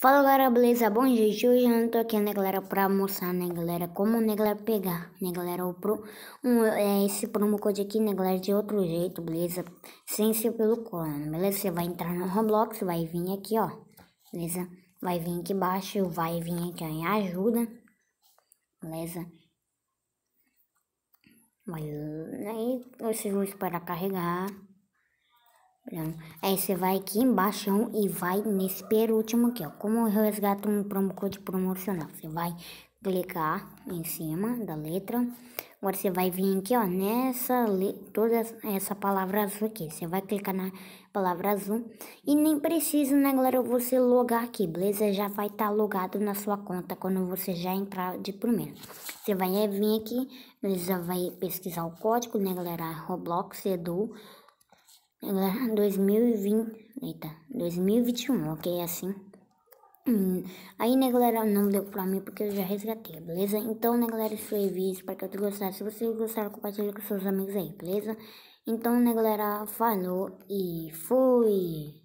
Fala galera, beleza? Bom gente, hoje eu tô aqui né galera pra mostrar né galera como né galera pegar né galera o pro, um, é, esse promo code aqui né galera de outro jeito, beleza? Sem ser pelo clone, beleza? Você vai entrar no Roblox, vai vir aqui ó, beleza? Vai vir aqui embaixo, vai vir aqui ó, em ajuda, beleza? Vai, aí vocês vão esperar carregar. Aí você vai aqui embaixo e vai nesse penúltimo aqui, ó. Como eu resgato um promo code promocional. Você vai clicar em cima da letra. Agora você vai vir aqui, ó, nessa, toda essa palavra azul aqui. Você vai clicar na palavra azul. E nem precisa, né, galera, você logar aqui, beleza? Já vai estar tá logado na sua conta quando você já entrar de primeiro. Você vai vir aqui, beleza? Vai pesquisar o código, né, galera? Roblox Edu 2020, eita, 2021, ok? Assim. Hum, aí, né, galera, não deu pra mim porque eu já resgatei, beleza? Então, né, galera, esse foi vídeo, espero que eu tenha gostado. Se vocês gostaram, compartilhe com seus amigos aí, beleza? Então, né, galera, falou e fui!